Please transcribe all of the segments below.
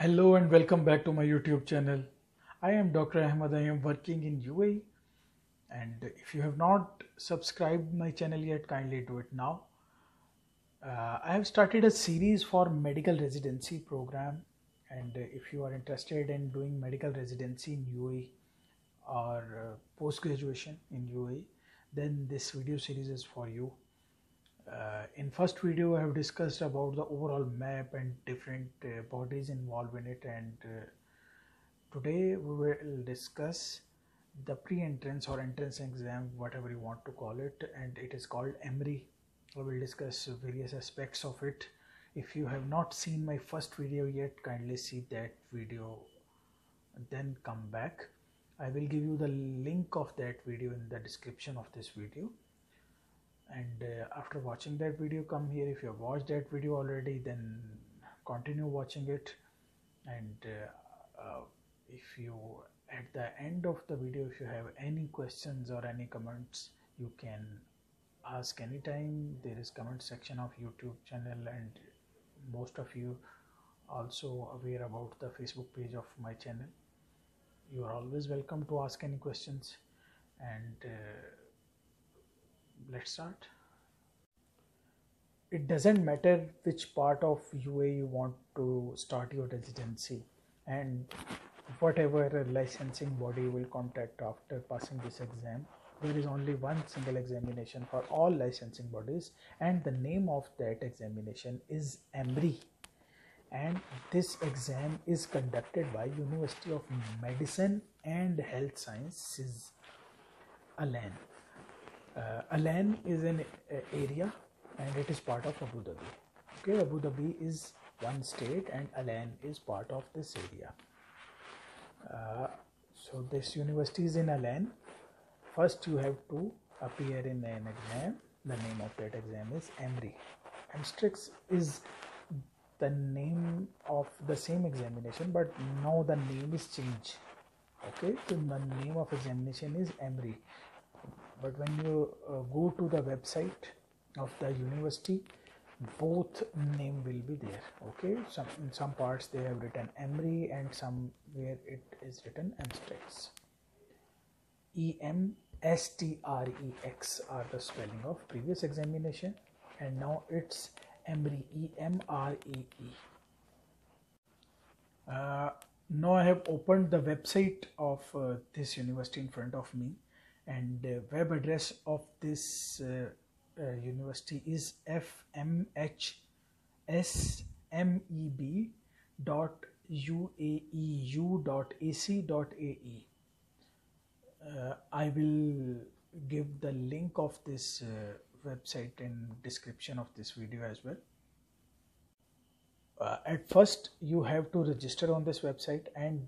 Hello and welcome back to my YouTube channel. I am Dr. Ahmad. I am working in UAE and if you have not subscribed my channel yet kindly do it now. Uh, I have started a series for medical residency program and if you are interested in doing medical residency in UAE or uh, post graduation in UAE then this video series is for you uh, in first video i have discussed about the overall map and different uh, bodies involved in it and uh, today we will discuss the pre-entrance or entrance exam whatever you want to call it and it is called EMREE i will discuss various aspects of it. If you have not seen my first video yet kindly see that video then come back. I will give you the link of that video in the description of this video and uh, after watching that video come here. If you have watched that video already then continue watching it. And uh, uh, if you at the end of the video if you have any questions or any comments you can ask anytime. There is comment section of youtube channel and most of you also aware about the facebook page of my channel. You are always welcome to ask any questions. And uh, let's start. It doesn't matter which part of UAE you want to start your residency and whatever licensing body will contact after passing this exam there is only one single examination for all licensing bodies and the name of that examination is EMREE and this exam is conducted by University of Medicine and Health Sciences Al-Ain uh, Al-Ain is an uh, area and it is part of Abu Dhabi. Okay, Abu Dhabi is one state and Al-Ain is part of this area. Uh, so this university is in Al-Ain. First you have to appear in an exam. The name of that exam is EMREE. EMSTREX is the name of the same examination but now the name is changed. Okay, so the name of examination is EMREE but when you uh, go to the website of the university both name will be there okay? Some in some parts they have written EMREE and some where it is written EMSTREX E M S T R E X are the spelling of previous examination and now it's EMREE E M R E E. Uh, now I have opened the website of uh, this university in front of me and the web address of this uh, uh, university is fmhsmeb dot uaeu dot ac dot ae uh, i will give the link of this uh, website in description of this video as well. Uh, at first you have to register on this website and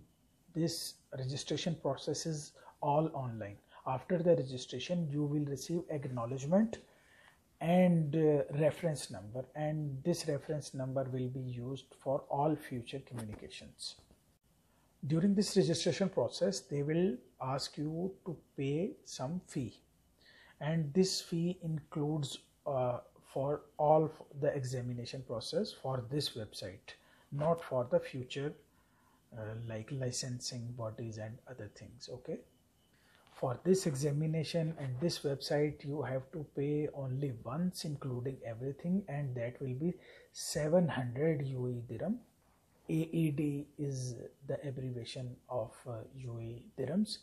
this registration process is all online after the registration you will receive acknowledgement and uh, reference number and this reference number will be used for all future communications. During this registration process they will ask you to pay some fee and this fee includes uh, for all the examination process for this website not for the future uh, like licensing bodies and other things okay for this examination and this website you have to pay only once including everything and that will be 700 UAE dirham. AED is the abbreviation of uh, UAE dirhams.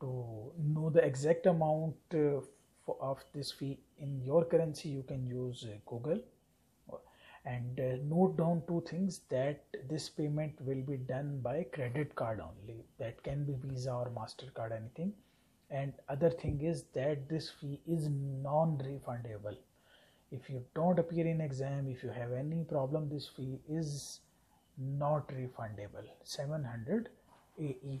To know the exact amount uh, for, of this fee in your currency you can use uh, Google. And uh, note down two things that this payment will be done by credit card only. That can be visa or mastercard anything and other thing is that this fee is non-refundable. If you don't appear in exam if you have any problem this fee is not refundable. 700 AED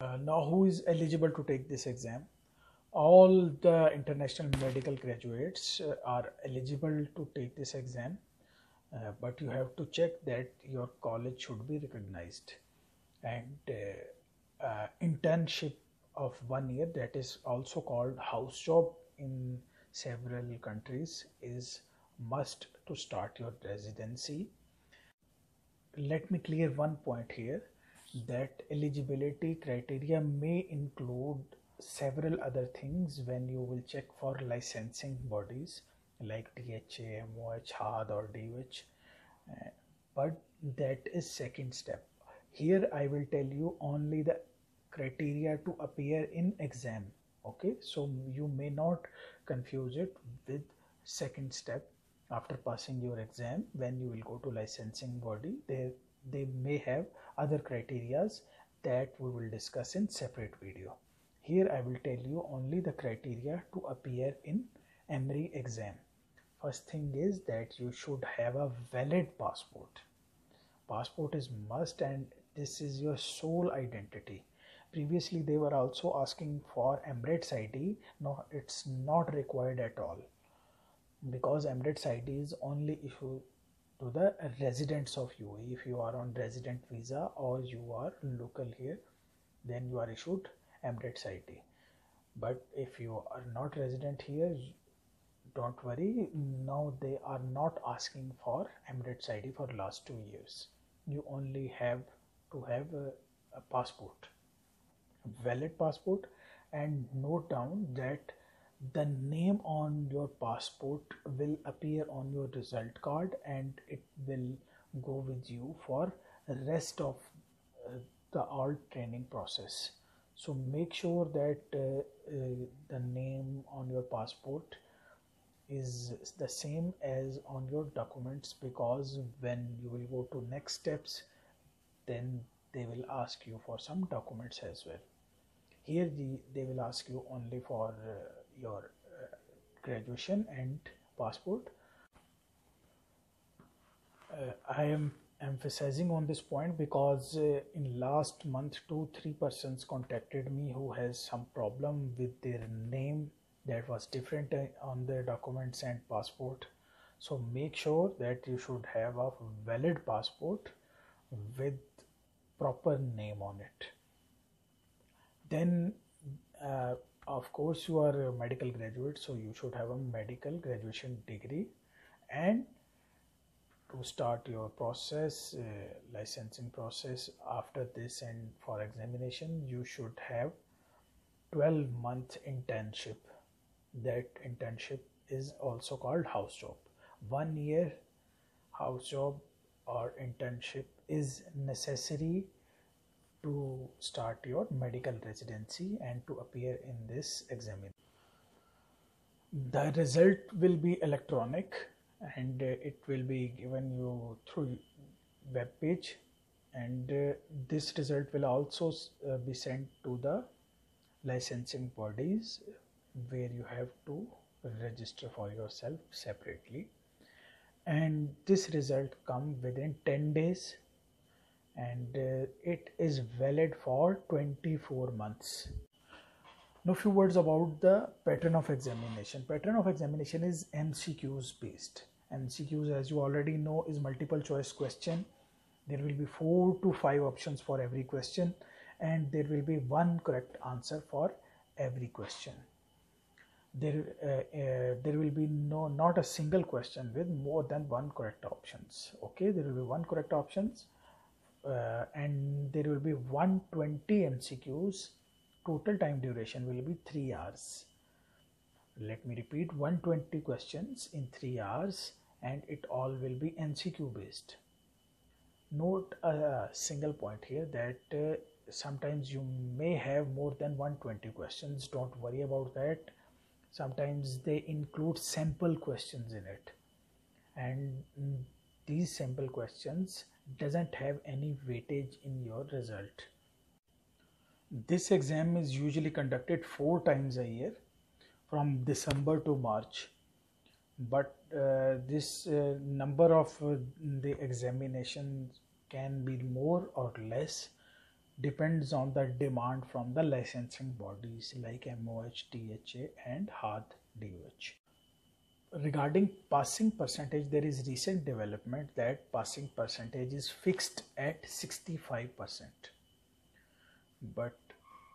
uh, now who is eligible to take this exam? All the international medical graduates uh, are eligible to take this exam. Uh, but you have to check that your college should be recognized. And uh, uh, internship of one year that is also called house job in several countries is must to start your residency. Let me clear one point here that eligibility criteria may include several other things when you will check for licensing bodies like DHA, MOH, HAD or DOH uh, but that is second step. Here I will tell you only the criteria to appear in exam okay? So you may not confuse it with second step after passing your exam when you will go to licensing body. They they may have other criterias that we will discuss in separate video. Here i will tell you only the criteria to appear in EMREE exam. First thing is that you should have a valid passport. Passport is must and this is your sole identity previously they were also asking for emirates id no it's not required at all because Emirates ID is only issued to the residents of UAE. If you are on resident visa or you are local here, then you are issued Emirates ID. But if you are not resident here, don't worry. Now they are not asking for Emirates ID for last two years. You only have to have a, a passport, valid passport, and note down that the name on your passport will appear on your result card and it will go with you for rest of uh, the all training process. So make sure that uh, uh, the name on your passport is the same as on your documents because when you will go to next steps then they will ask you for some documents as well here the, they will ask you only for uh, your uh, graduation and passport. Uh, i am emphasizing on this point because uh, in last month two three persons contacted me who has some problem with their name that was different on their documents and passport. So make sure that you should have a valid passport with proper name on it then uh, of course you are a medical graduate so you should have a medical graduation degree. And to start your process uh, licensing process after this and for examination you should have 12 month internship. That internship is also called house job. One year house job or internship is necessary to start your medical residency and to appear in this examination. The result will be electronic and uh, it will be given you through web page and uh, this result will also uh, be sent to the licensing bodies where you have to register for yourself separately and this result come within 10 days and uh, it is valid for 24 months. Now few words about the pattern of examination. Pattern of examination is mcqs based. Mcqs as you already know is multiple choice question. There will be four to five options for every question and there will be one correct answer for every question. There uh, uh, there will be no not a single question with more than one correct options. Okay there will be one correct options uh, and there will be 120 MCQs total time duration will be 3 hours. Let me repeat 120 questions in 3 hours and it all will be MCQ based. Note a single point here that uh, sometimes you may have more than 120 questions. Don't worry about that. Sometimes they include sample questions in it. And mm, these sample questions doesn't have any weightage in your result. This exam is usually conducted four times a year from December to March. But uh, this uh, number of uh, the examinations can be more or less depends on the demand from the licensing bodies like MOH, DHA and HAD DOH regarding passing percentage there is recent development that passing percentage is fixed at 65% but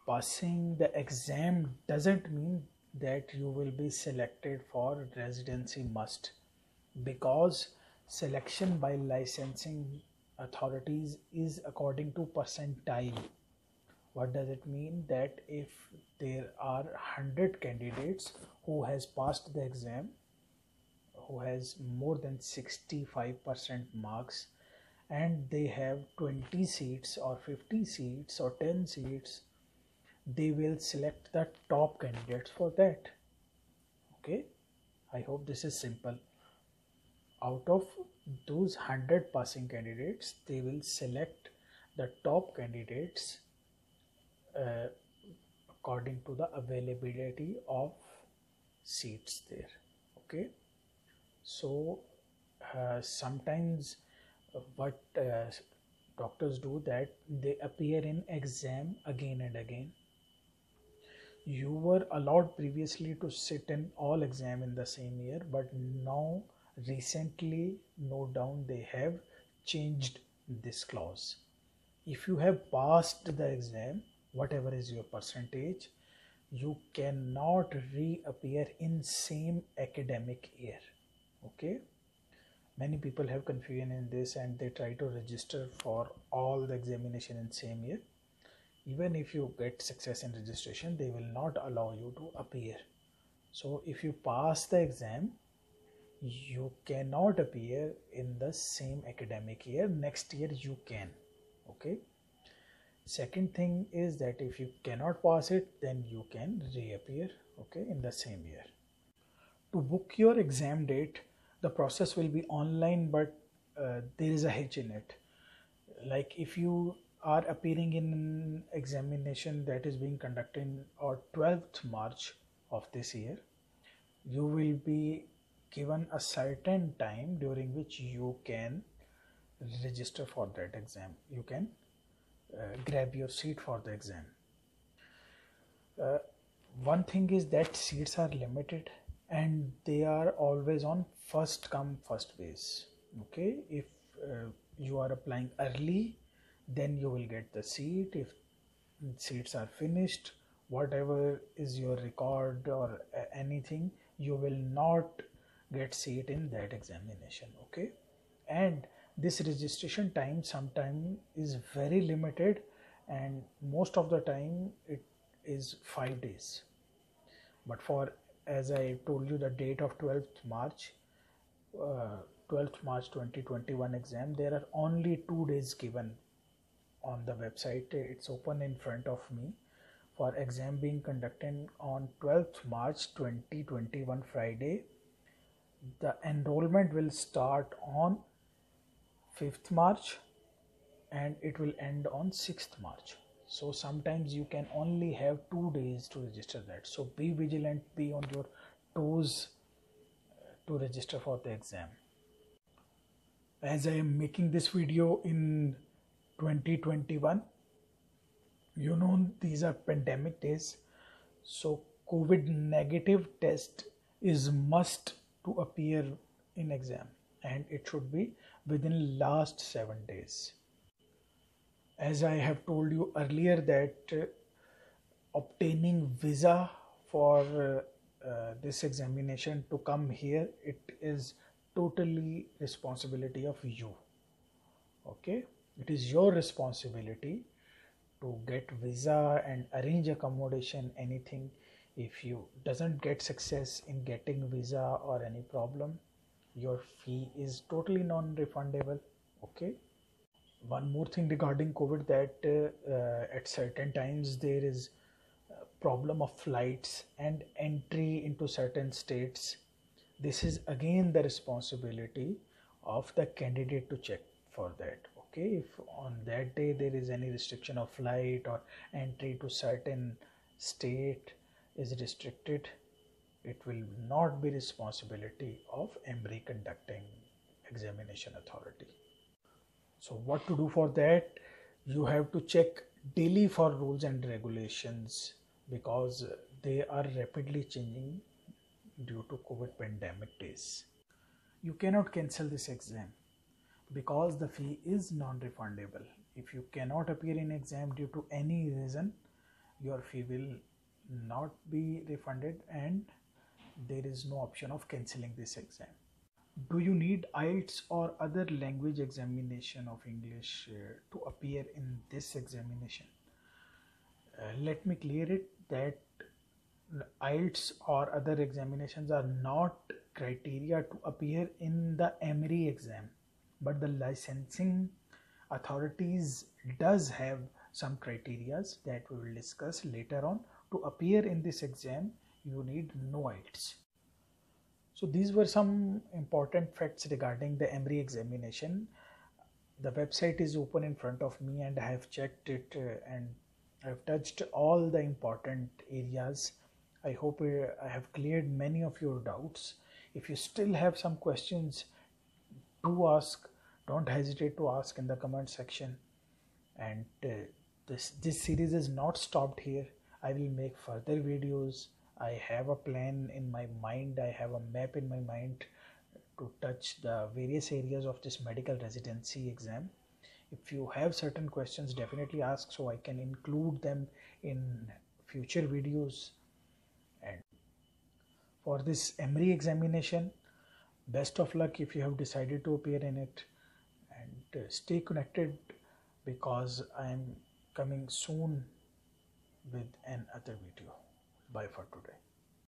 passing the exam doesn't mean that you will be selected for residency must because selection by licensing authorities is according to percentile. What does it mean? That if there are 100 candidates who has passed the exam who has more than 65% marks and they have 20 seats or 50 seats or 10 seats they will select the top candidates for that. Okay? I hope this is simple. Out of those 100 passing candidates they will select the top candidates uh, according to the availability of seats there. Okay so uh, sometimes what uh, doctors do that. They appear in exam again and again. You were allowed previously to sit in all exam in the same year but now recently no doubt they have changed this clause. If you have passed the exam whatever is your percentage you cannot reappear in same academic year okay? Many people have confusion in this and they try to register for all the examination in same year. Even if you get success in registration they will not allow you to appear. So if you pass the exam you cannot appear in the same academic year. Next year you can. Okay? Second thing is that if you cannot pass it then you can reappear okay in the same year. To book your exam date the process will be online but uh, there is a hitch in it. Like if you are appearing in an examination that is being conducted on 12th march of this year you will be given a certain time during which you can register for that exam. You can uh, grab your seat for the exam. Uh, one thing is that seats are limited and they are always on first come first base. Okay? If uh, you are applying early then you will get the seat. If seats are finished whatever is your record or uh, anything you will not get seat in that examination. Okay? And this registration time sometime is very limited and most of the time it is 5 days. But for as I told you the date of 12th March, uh, 12th March 2021 exam, there are only two days given on the website. It's open in front of me for exam being conducted on 12th March 2021 Friday. The enrollment will start on 5th March and it will end on 6th March so sometimes you can only have two days to register that. So be vigilant be on your toes uh, to register for the exam. As i am making this video in 2021 you know these are pandemic days. So covid negative test is must to appear in exam and it should be within last 7 days as I have told you earlier that uh, obtaining visa for uh, uh, this examination to come here it is totally responsibility of you. Okay? It is your responsibility to get visa and arrange accommodation anything. If you doesn't get success in getting visa or any problem your fee is totally non-refundable. Okay one more thing regarding covid that uh, uh, at certain times there is problem of flights and entry into certain states. This is again the responsibility of the candidate to check for that. Okay if on that day there is any restriction of flight or entry to certain state is restricted it will not be responsibility of EMREE conducting examination authority so what to do for that? You have to check daily for rules and regulations because they are rapidly changing due to covid pandemic days. You cannot cancel this exam because the fee is non-refundable. If you cannot appear in exam due to any reason your fee will not be refunded and there is no option of cancelling this exam do you need IELTS or other language examination of English uh, to appear in this examination? Uh, let me clear it that IELTS or other examinations are not criteria to appear in the EMREE exam, but the licensing authorities does have some criterias that we will discuss later on. To appear in this exam, you need no IELTS. So these were some important facts regarding the EMREE examination. The website is open in front of me and I have checked it uh, and I have touched all the important areas. I hope uh, I have cleared many of your doubts. If you still have some questions to ask, don't hesitate to ask in the comment section. And uh, this, this series is not stopped here. I will make further videos I have a plan in my mind, I have a map in my mind to touch the various areas of this medical residency exam. If you have certain questions, definitely ask so I can include them in future videos. And for this EMREE examination, best of luck if you have decided to appear in it and uh, stay connected because I am coming soon with another video. Bye for today.